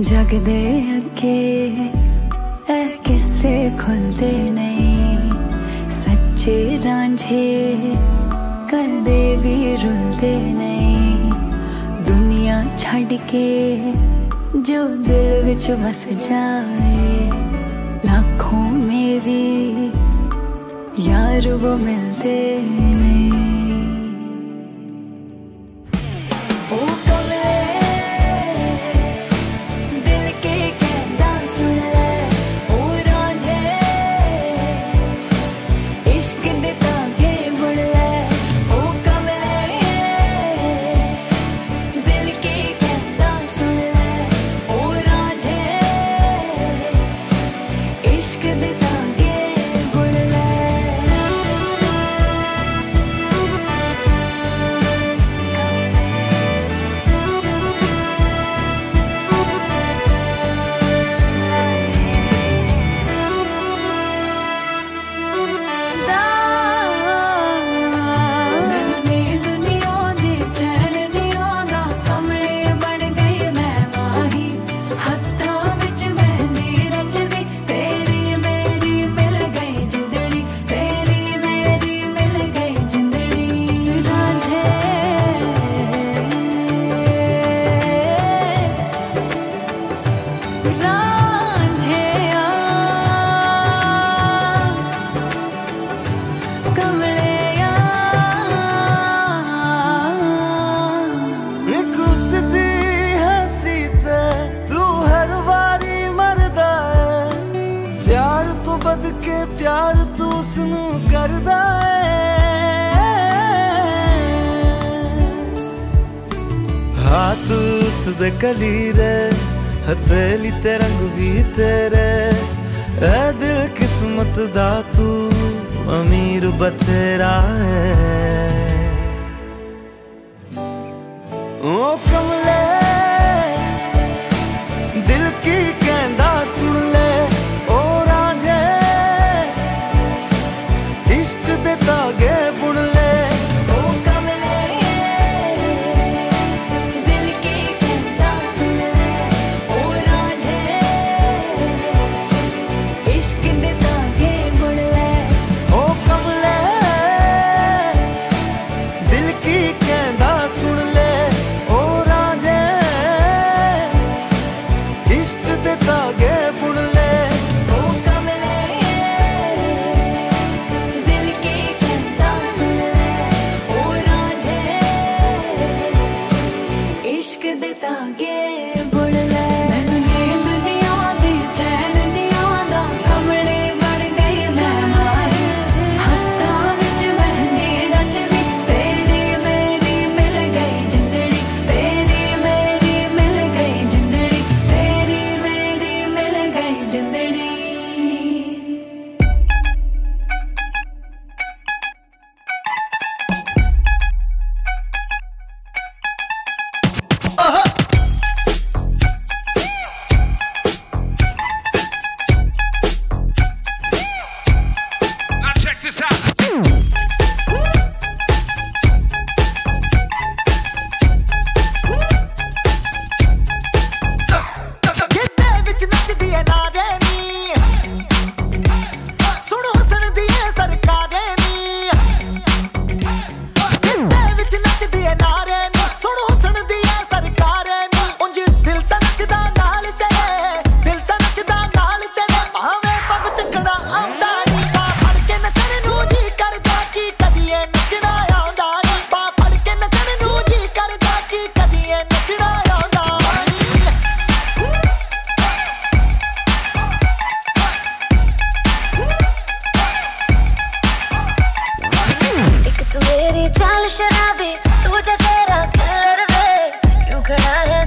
जगदे अगे ए किस्से खुलते नहीं? सच्चे रांझे कदे भी रुलते नहीं। दुनिया छड़ के जो दिल विच बस जाए, लाखों में भी यार वो मिलते नहीं। ਬਦ ਕੇ ਪਿਆਰ ਤੂੰ ਉਸ ਨੂੰ ਕਰਦਾ ਏ ਹੱਥ ਉਸ ਦੇ ਕਲੀਰੇ ਹਥੇਲੀ ਤੇ ਰੰਗ ਵੀ ਤੇਰੇ। ਐ ਦਿਲ ਕਿਸਮਤ ਦਾ ਤੂੰ ਅਮੀਰ ਬਥੇਰਾ ਹੈ। ਓ দাগে तागे तू मेरी चाल शराबी तू चेहरा कलर में क्यों खड़ा है